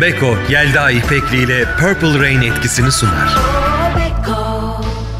Beko, Yelda İpekli ile Purple Rain etkisini sunar.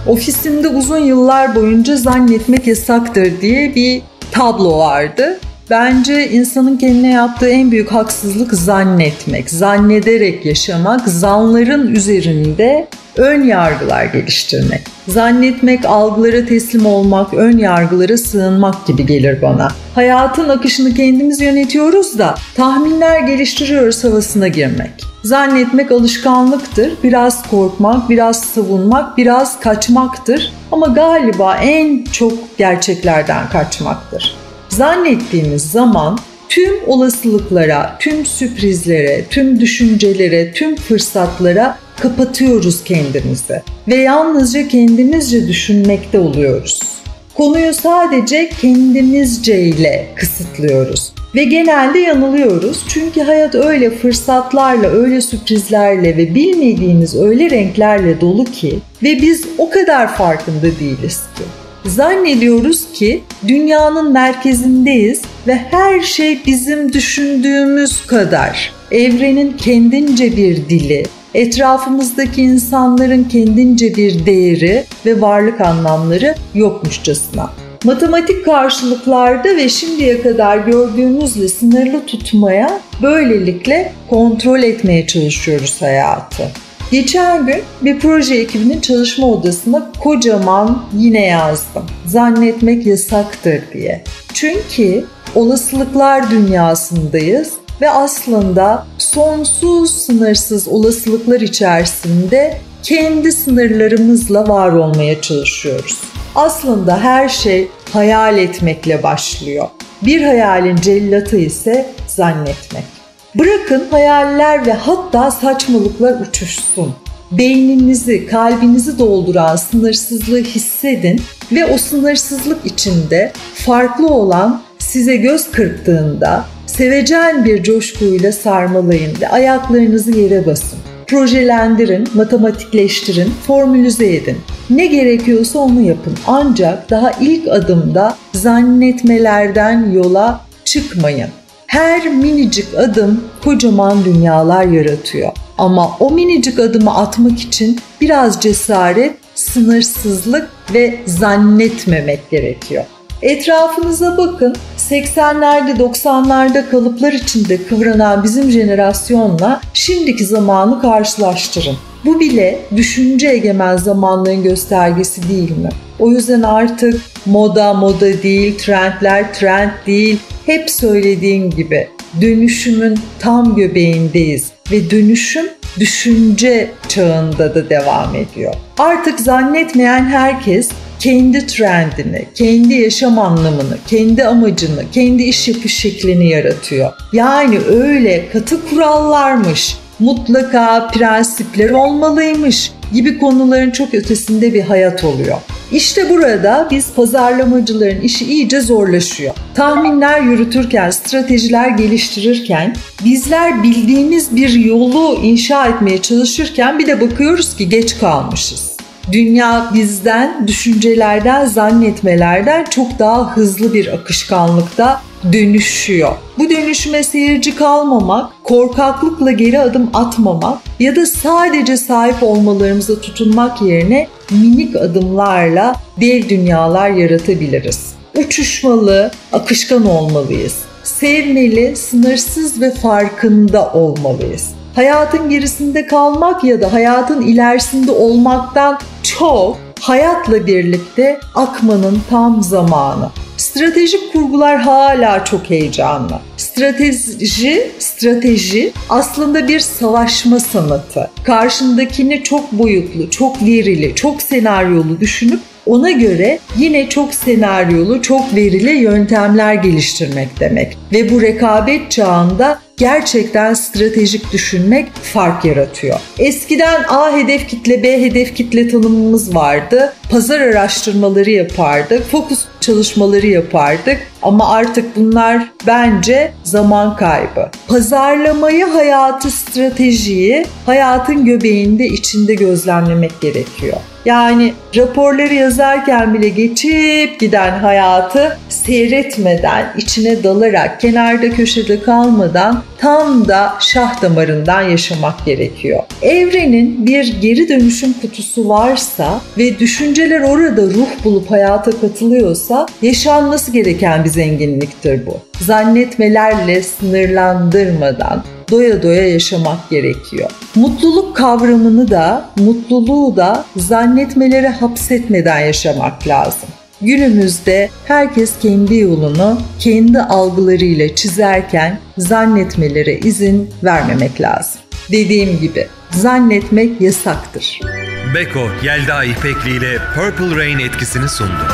Ofisimde uzun yıllar boyunca zannetmek yasaktır diye bir tablo vardı. Bence insanın kendine yaptığı en büyük haksızlık zannetmek, zannederek yaşamak, zanların üzerinde ön yargılar geliştirmek. Zannetmek, algılara teslim olmak, ön yargılara sığınmak gibi gelir bana. Hayatın akışını kendimiz yönetiyoruz da tahminler geliştiriyoruz havasına girmek. Zannetmek alışkanlıktır. Biraz korkmak, biraz savunmak, biraz kaçmaktır. Ama galiba en çok gerçeklerden kaçmaktır. Zannettiğimiz zaman tüm olasılıklara, tüm sürprizlere, tüm düşüncelere, tüm fırsatlara kapatıyoruz kendimizi ve yalnızca kendimizce düşünmekte oluyoruz. Konuyu sadece kendimizce ile kısıtlıyoruz. Ve genelde yanılıyoruz çünkü hayat öyle fırsatlarla, öyle sürprizlerle ve bilmediğimiz öyle renklerle dolu ki ve biz o kadar farkında değiliz ki. Zannediyoruz ki dünyanın merkezindeyiz ve her şey bizim düşündüğümüz kadar. Evrenin kendince bir dili, etrafımızdaki insanların kendince bir değeri ve varlık anlamları yokmuşçasına. Matematik karşılıklarda ve şimdiye kadar gördüğümüzle sınırlı tutmaya, böylelikle kontrol etmeye çalışıyoruz hayatı. Geçen gün bir proje ekibinin çalışma odasına kocaman yine yazdım. Zannetmek yasaktır diye. Çünkü olasılıklar dünyasındayız ve aslında sonsuz sınırsız olasılıklar içerisinde kendi sınırlarımızla var olmaya çalışıyoruz. Aslında her şey hayal etmekle başlıyor. Bir hayalin cellatı ise zannetmek. Bırakın hayaller ve hatta saçmalıklar uçuşsun. Beyninizi, kalbinizi dolduran sınırsızlığı hissedin ve o sınırsızlık içinde farklı olan size göz kırptığında sevecen bir coşkuyla sarmalayın ve ayaklarınızı yere basın. Projelendirin, matematikleştirin, formülize edin. Ne gerekiyorsa onu yapın. Ancak daha ilk adımda zannetmelerden yola çıkmayın. Her minicik adım kocaman dünyalar yaratıyor. Ama o minicik adımı atmak için biraz cesaret, sınırsızlık ve zannetmemek gerekiyor. Etrafınıza bakın. 80'lerde 90'larda kalıplar içinde kıvranan bizim jenerasyonla şimdiki zamanı karşılaştırın. Bu bile düşünce egemen zamanların göstergesi değil mi? O yüzden artık moda moda değil, trendler trend değil. Hep söylediğim gibi dönüşümün tam göbeğindeyiz ve dönüşüm düşünce çağında da devam ediyor. Artık zannetmeyen herkes kendi trendini, kendi yaşam anlamını, kendi amacını, kendi iş yapış şeklini yaratıyor. Yani öyle katı kurallarmış, mutlaka prensipler olmalıymış gibi konuların çok ötesinde bir hayat oluyor. İşte burada biz pazarlamacıların işi iyice zorlaşıyor. Tahminler yürütürken, stratejiler geliştirirken, bizler bildiğimiz bir yolu inşa etmeye çalışırken bir de bakıyoruz ki geç kalmışız. Dünya bizden, düşüncelerden, zannetmelerden çok daha hızlı bir akışkanlıkta dönüşüyor. Bu dönüşüme seyirci kalmamak, korkaklıkla geri adım atmamak ya da sadece sahip olmalarımıza tutunmak yerine minik adımlarla dev dünyalar yaratabiliriz. Uçuşmalı, akışkan olmalıyız. Sevmeli, sınırsız ve farkında olmalıyız hayatın gerisinde kalmak ya da hayatın ilerisinde olmaktan çok hayatla birlikte akmanın tam zamanı. Stratejik kurgular hala çok heyecanlı. Strateji, strateji aslında bir savaşma sanatı. Karşındakini çok boyutlu, çok verili, çok senaryolu düşünüp ona göre yine çok senaryolu, çok verili yöntemler geliştirmek demek. Ve bu rekabet çağında gerçekten stratejik düşünmek fark yaratıyor. Eskiden A hedef kitle, B hedef kitle tanımımız vardı. Pazar araştırmaları yapardık. Fokus çalışmaları yapardık. Ama artık bunlar bence zaman kaybı. Pazarlamayı, hayatı, stratejiyi hayatın göbeğinde içinde gözlemlemek gerekiyor. Yani raporları yazarken bile geçip giden hayatı seyretmeden, içine dalarak, kenarda köşede kalmadan tam da şah damarından yaşamak gerekiyor. Evrenin bir geri dönüşüm kutusu varsa ve düşünceler orada ruh bulup hayata katılıyorsa yaşanması gereken bir zenginliktir bu. Zannetmelerle sınırlandırmadan, doya doya yaşamak gerekiyor. Mutluluk kavramını da, mutluluğu da zannetmelere hapsetmeden yaşamak lazım. Günümüzde herkes kendi yolunu kendi algılarıyla çizerken zannetmelere izin vermemek lazım. Dediğim gibi zannetmek yasaktır. Beko, Yelda İpekli ile Purple Rain etkisini sundu.